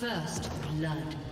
First blood.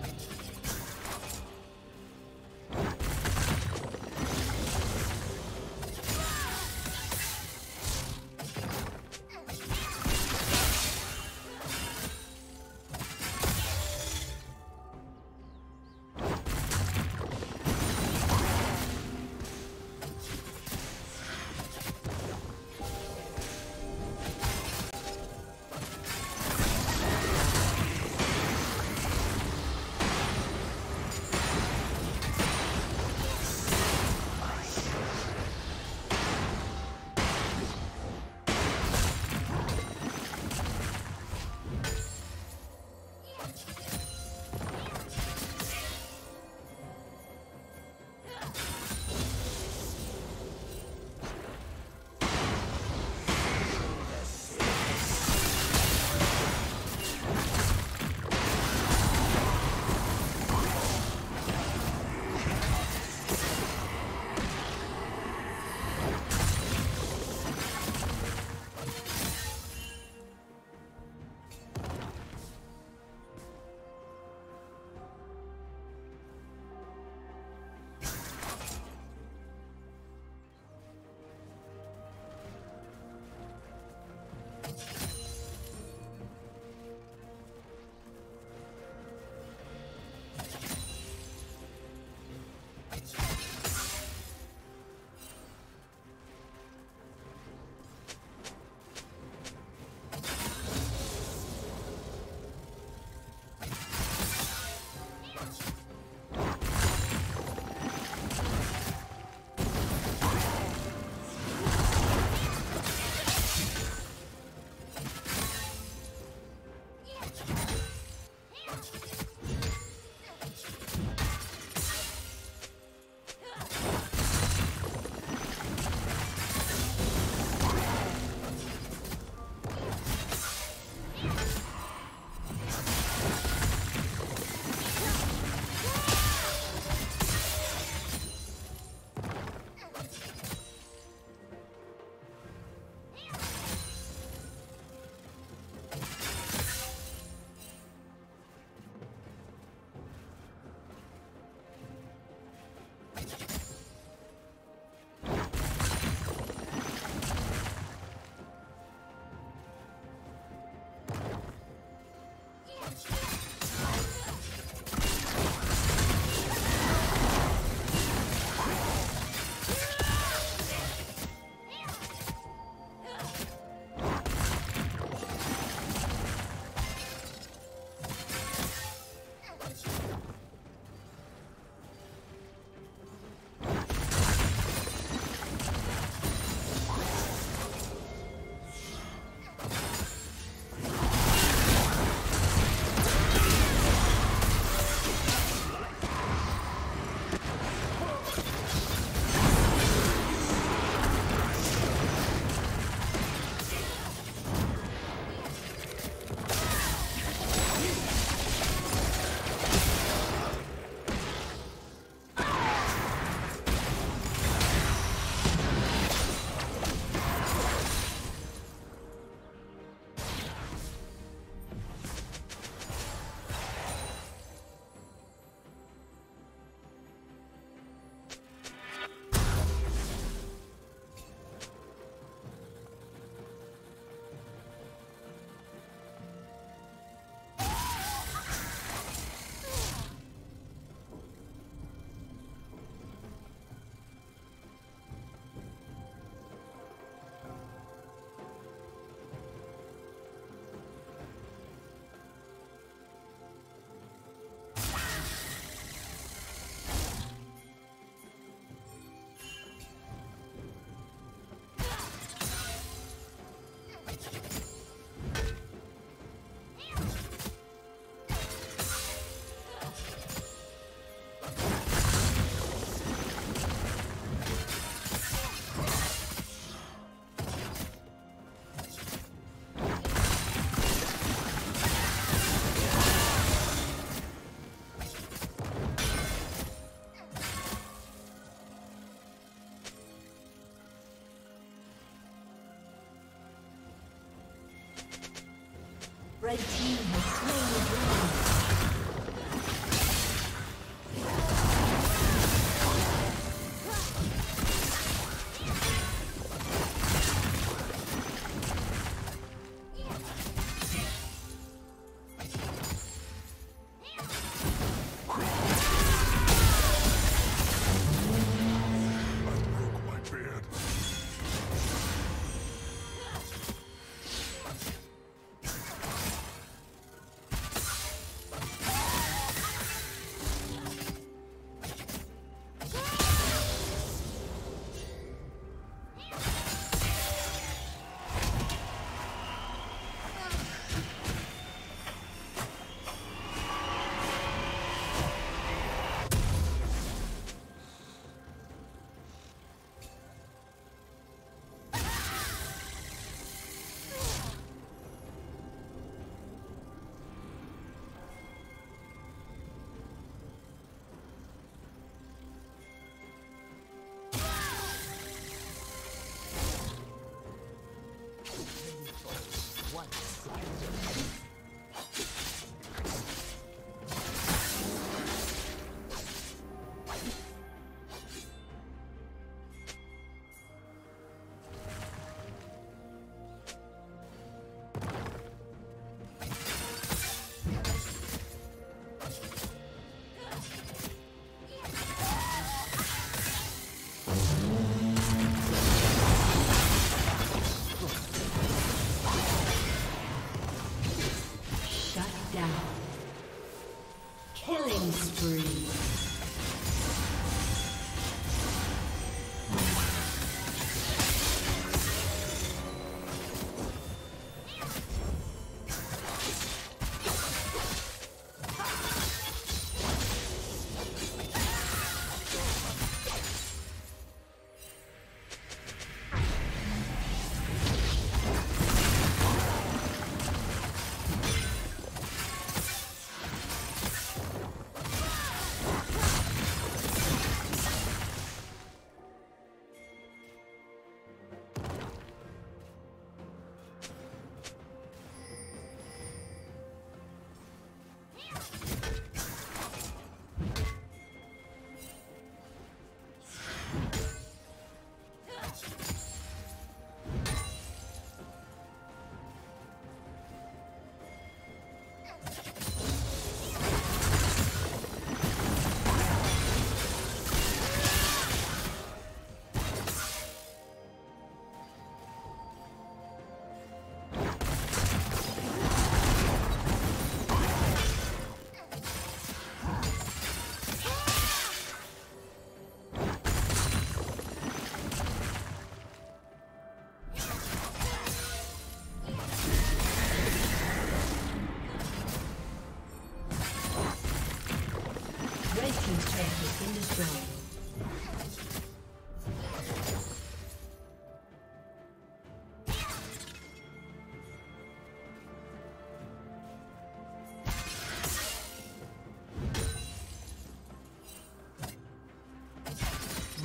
Red team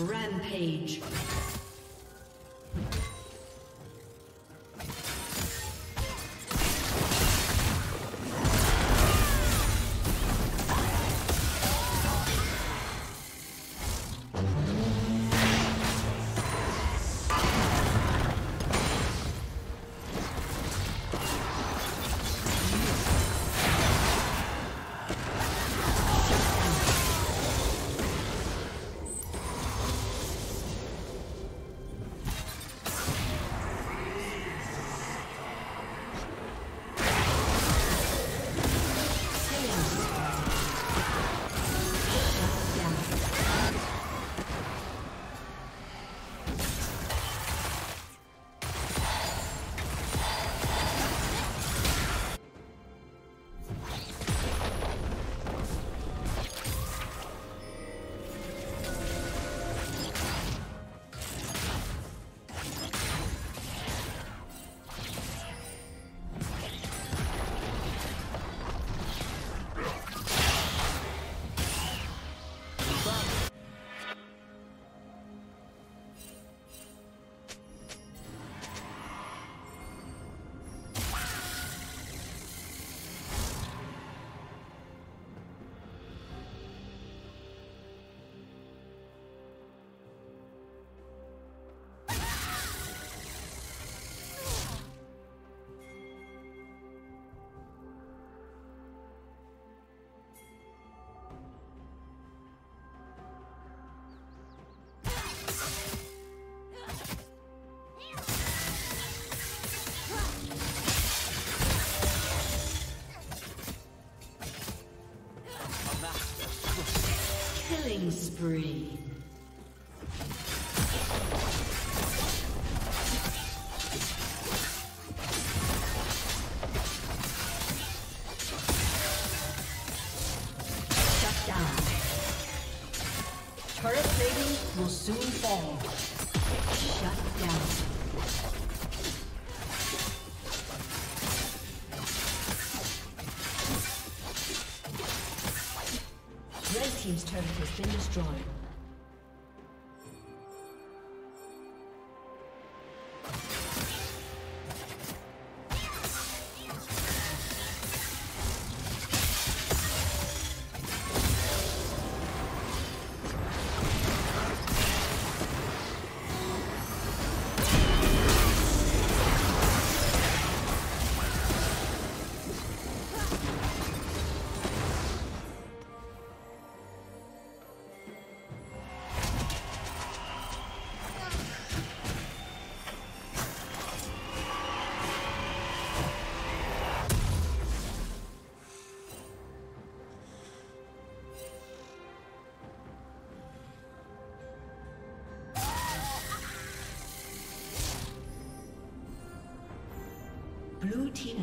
Rampage. Turret plating will soon fall. Shut down. Red Team's turret has been destroyed.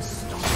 Stop.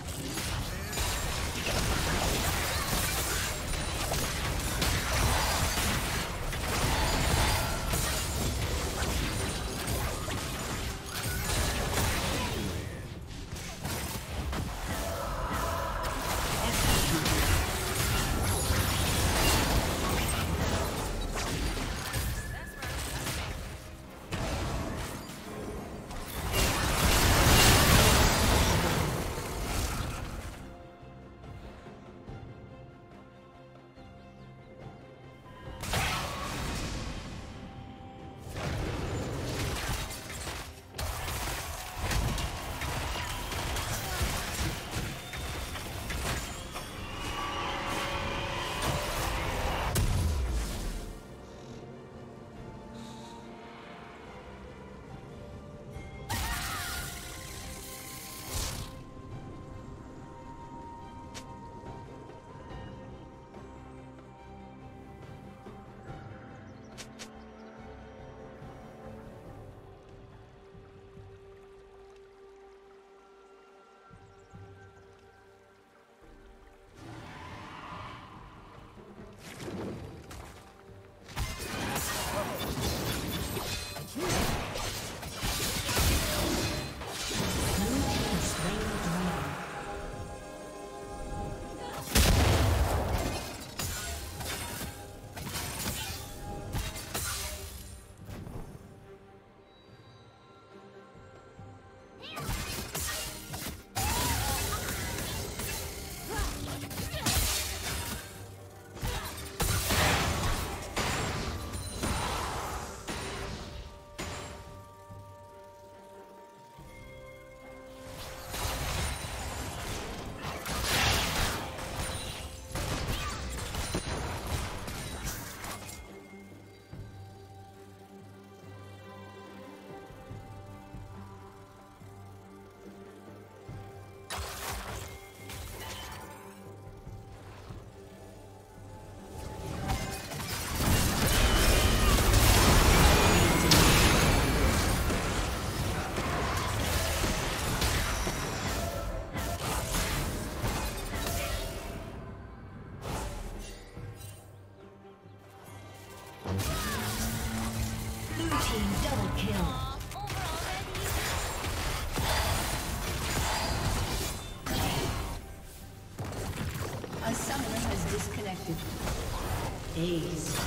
Double kill. A summoner has disconnected. Ace.